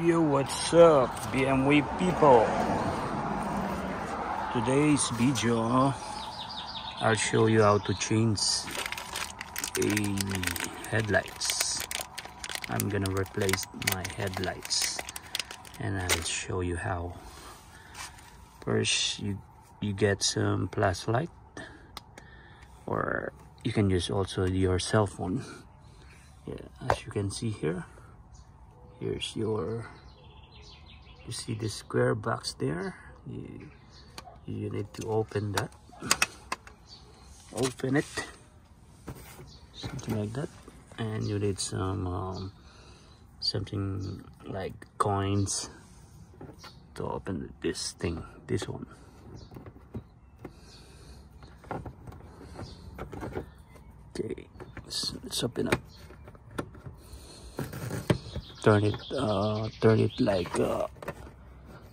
Yo, what's up, BMW people? Today's video, I'll show you how to change a headlights. I'm gonna replace my headlights, and I'll show you how. First, you you get some flashlight, or you can use also your cell phone. Yeah, as you can see here here's your you see the square box there? You, you need to open that. Open it. Something like that. And you need some um, something like coins to open this thing this one. Okay let's, let's open up turn it uh, turn it like uh,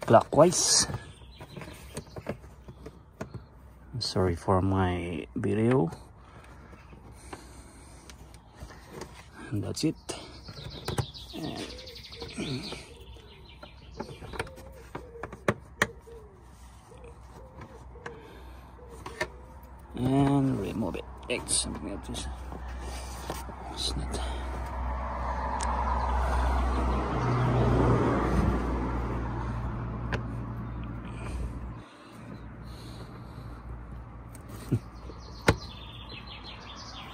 clockwise. Sorry for my video. And that's it. And remove it. It's something like this it's not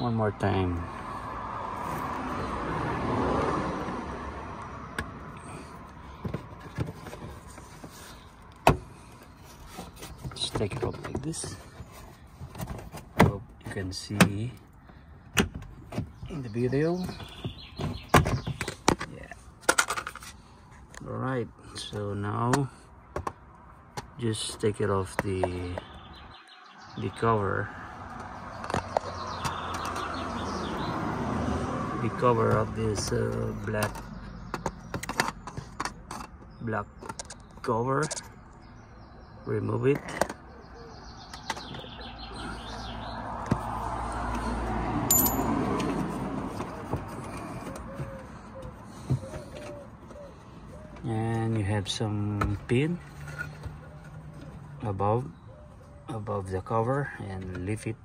one more time. Just take it off like this. Hope you can see in the video. Yeah. All right so now just take it off the the cover the cover of this uh, black black cover. Remove it. And you have some pin above above the cover and lift it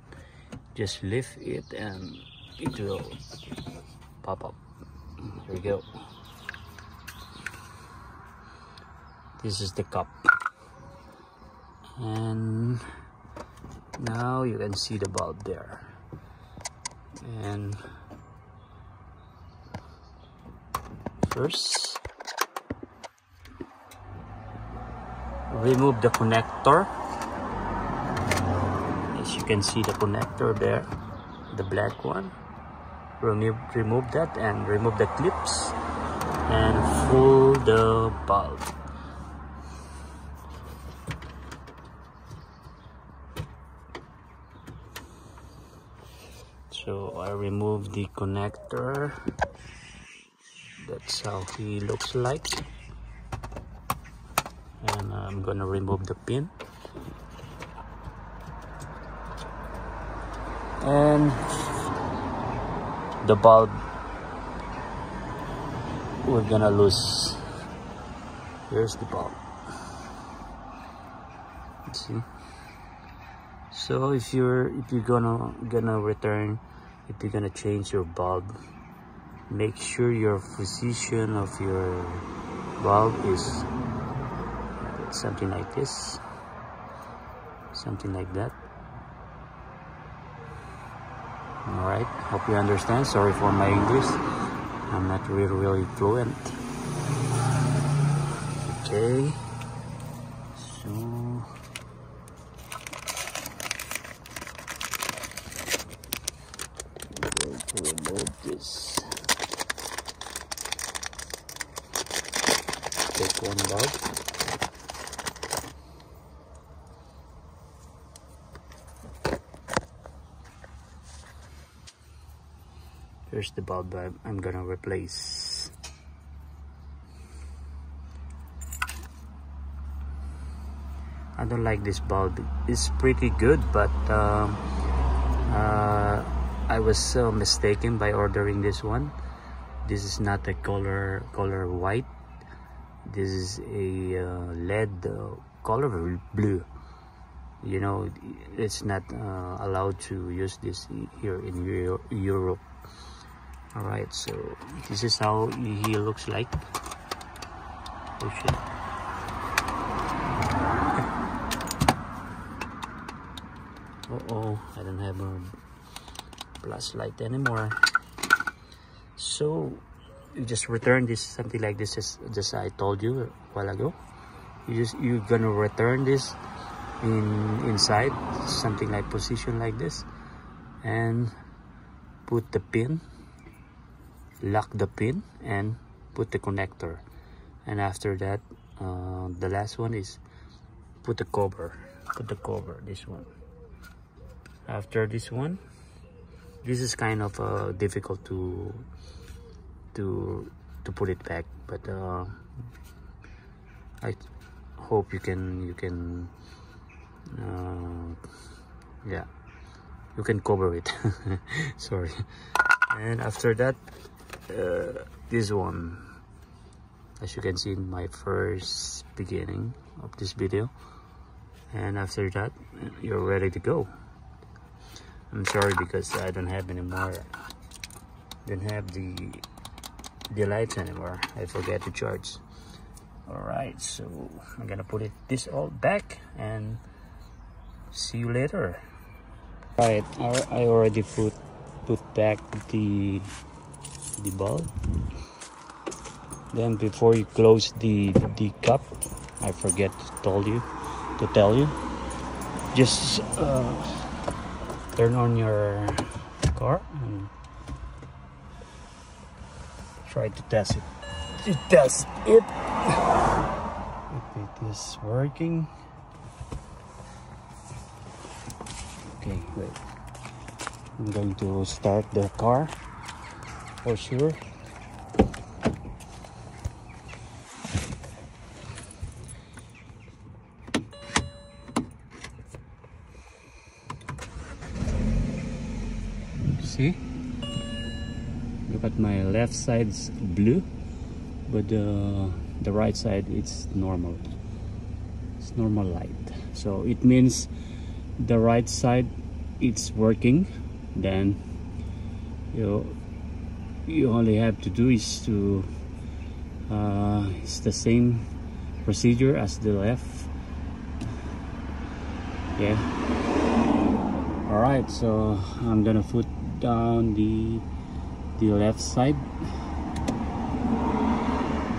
just lift it and it will pop up. Here we go. This is the cup. And now you can see the bulb there. And first remove the connector. As you can see the connector there the black one remove remove that and remove the clips and pull the bulb. So I remove the connector. That's how he looks like. And I'm gonna remove the pin. And the bulb we're gonna lose. Here's the bulb Let's see. So if you're if you're gonna gonna return if you're gonna change your bulb make sure your position of your bulb is something like this. Something like that all right. Hope you understand. Sorry for my english. I'm not really really fluent. Okay. So remove this take one bulb here's the bulb I'm, gonna replace. I don't like this bulb. It's pretty good but um, uh, I was so mistaken by ordering this one. This is not a color color white. This is a uh, led uh, color blue. You know it's not uh, allowed to use this here in Euro Europe all right so this is how he looks like. Oh shit uh oh I don't have a plus light anymore. So you just return this something like this as just I told you a while ago. You just you're gonna return this in inside something like position like this and put the pin lock the pin and put the connector. And after that uh, the last one is put the cover put the cover this one. After this one this is kind of uh, difficult to to to put it back but uh, I hope you can you can uh, yeah you can cover it. Sorry. And after that uh, this one as you can see in my first beginning of this video. And after that you're ready to go. I'm sorry because I don't have any more don't have the the lights anymore. I forget to charge. All right so I'm gonna put it this all back and see you later. All right I already put put back the the bulb then before you close the the cup I forget to tell you to tell you. Just uh, turn on your car and try to test it. To test it. If it is working. Okay wait. I'm going to start the car for sure see? Look at my left side's blue but uh, the right side it's normal. It's normal light. So it means the right side it's working then you you only have to do is to uh, it's the same procedure as the left. Yeah. All right so I'm gonna put down the the left side.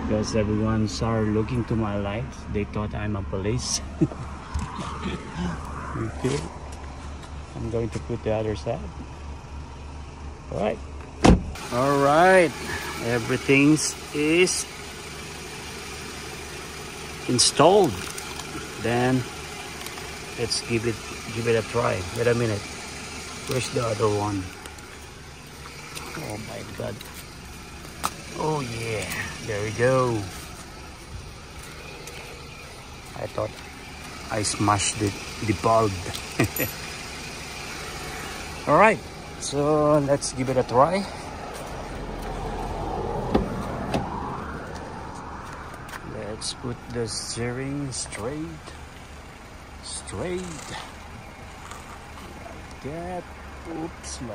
Because everyone started looking to my lights they thought I'm a police. Okay. I'm going to put the other side. All right all right. Everything's is installed. Then let's give it give it a try. Wait a minute. Where's the other one? Oh my god. Oh yeah. There we go. I thought I smashed the, the bulb. All right. So let's give it a try put the steering straight straight. Like that oops all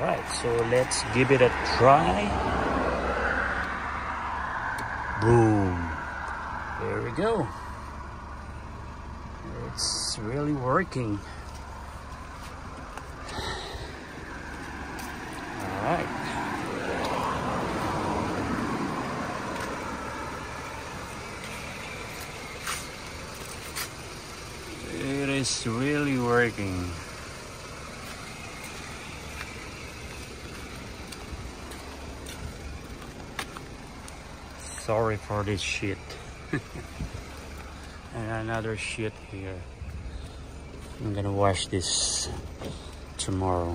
right so let's give it a try. Boom. There we go. It's really working all right it is really working. Sorry for this shit. And another shit here. I'm gonna wash this tomorrow.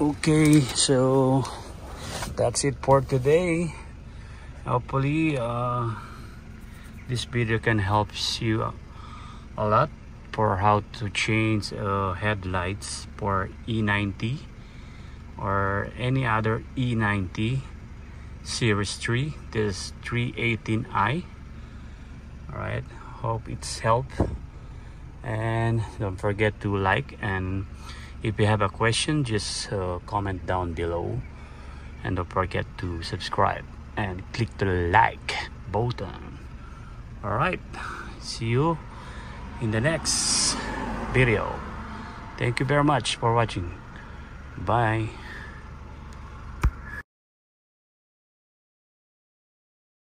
Okay so that's it for today. Hopefully uh, this video can help you a lot for how to change uh, headlights for E90 or any other E90 series 3 this 318i all right hope it's helped and don't forget to like and if you have a question just uh, comment down below. And don't forget to subscribe and click the like button all right. See you in the next video. Thank you very much for watching. Bye